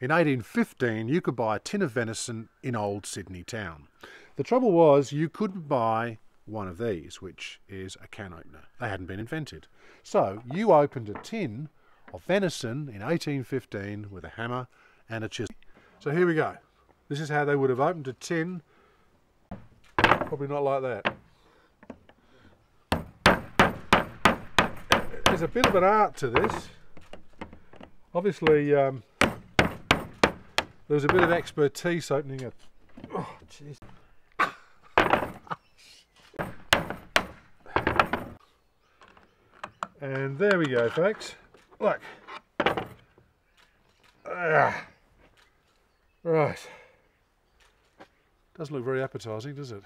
In 1815, you could buy a tin of venison in old Sydney town. The trouble was, you couldn't buy one of these, which is a can opener. They hadn't been invented. So you opened a tin of venison in 1815 with a hammer and a chisel. So here we go. This is how they would have opened a tin. Probably not like that. There's a bit of an art to this. Obviously, um, there was a bit of expertise opening it. Oh, jeez. And there we go, folks. Look. Ah. Right. Doesn't look very appetising, does it?